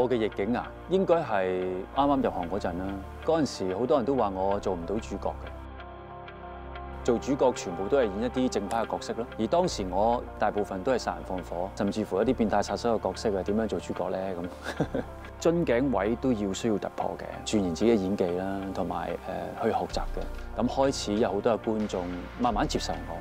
我嘅逆境啊，應該係啱啱入行嗰陣啦。嗰陣時好多人都話我做唔到主角嘅，做主角全部都係演一啲正派嘅角色咯。而當時我大部分都係殺人放火，甚至乎一啲變態殺手嘅角色啊，點樣做主角咧咁？樽頸位都要需要突破嘅，鑽研自己嘅演技啦，同埋誒去學習嘅。咁開始有好多嘅觀眾慢慢接受我。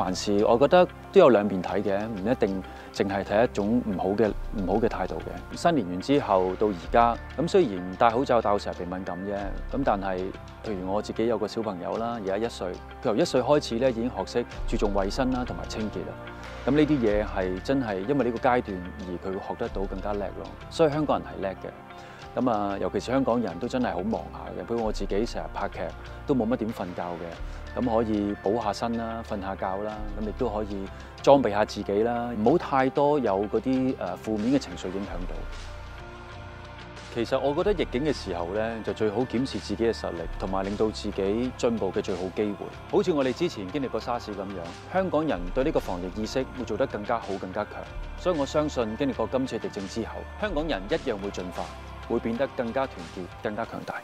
凡事我覺得都有兩邊睇嘅，唔一定淨係睇一種唔好嘅唔好嘅態度嘅。新年完之後到而家，咁雖然戴口罩戴到成日鼻敏感啫，咁但係譬如我自己有個小朋友啦，而家一歲，佢由一歲開始咧已經學識注重衞生啦，同埋清潔啦。咁呢啲嘢係真係因為呢個階段而佢會學得到更加叻咯。所以香港人係叻嘅。咁啊，尤其是香港人都真係好忙下嘅，譬如我自己成日拍劇都冇乜點瞓覺嘅，咁可以補下身啦，瞓下覺啦，咁亦都可以裝備下自己啦，唔好太多有嗰啲誒負面嘅情緒影響到。其實我覺得逆境嘅時候咧，就最好檢視自己嘅實力，同埋令到自己進步嘅最好機會。好似我哋之前經歷過沙士咁樣，香港人對呢個防疫意識會做得更加好、更加強。所以我相信經歷過今次嘅疫症之後，香港人一樣會進化。会变得更加团结、更加强大。